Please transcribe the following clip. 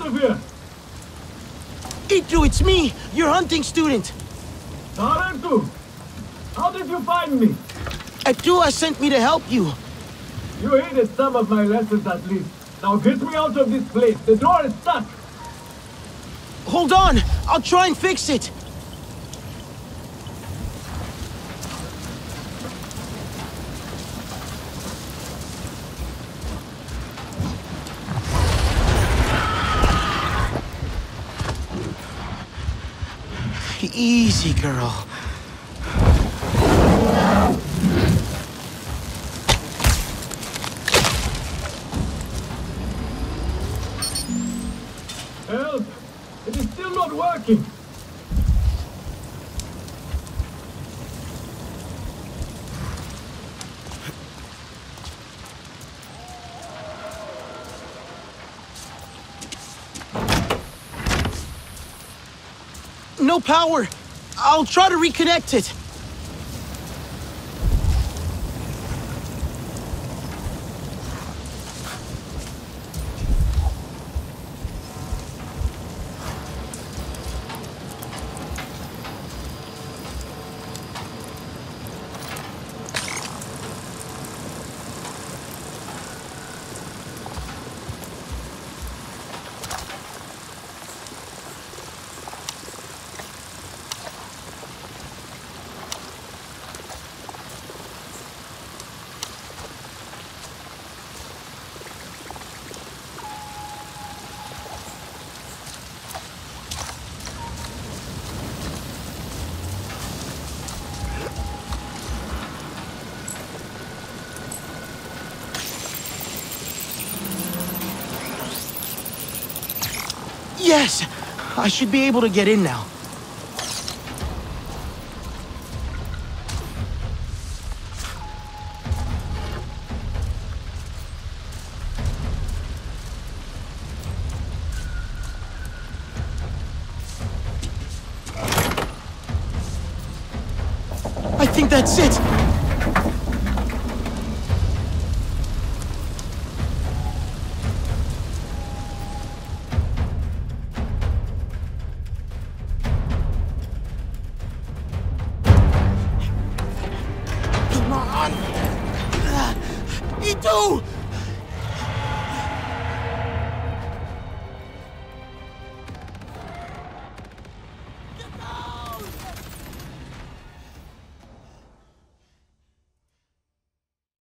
of here! Eetu, it's me, your hunting student. Sarentu! How did you find me? Atua sent me to help you. You hated some of my lessons at least. Now get me out of this place. The door is stuck. Hold on, I'll try and fix it. Easy, girl. Help! It is still not working. No power. I'll try to reconnect it. Yes! I should be able to get in now. I think that's it! Eetu!